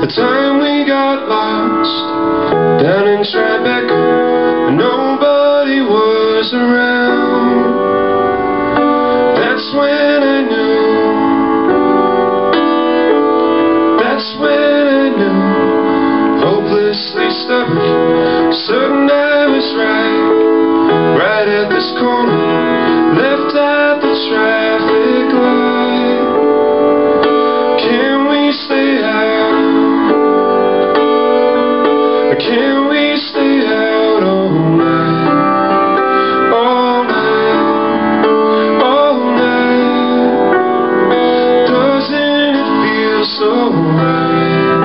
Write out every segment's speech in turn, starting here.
The time we got lost down in Tribeca, nobody was around. Can we stay out all night? All night, all night. Doesn't it feel so right?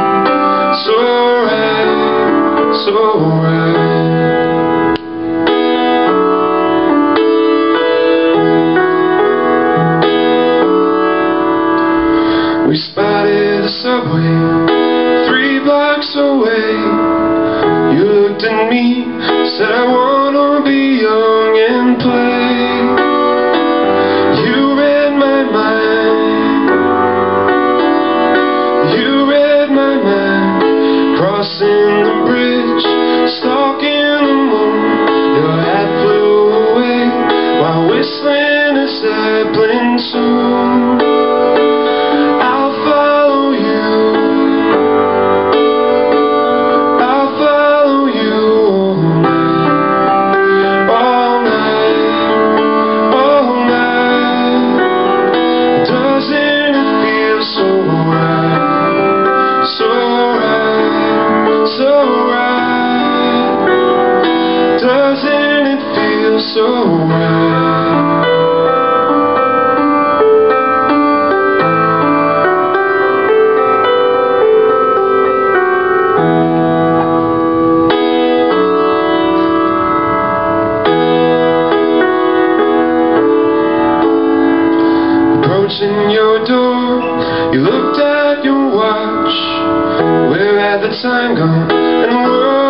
So right, so right. We spotted the subway three blocks away. At me, said I wanna so right? Approaching your door, you looked at your watch. Where had the time gone? In a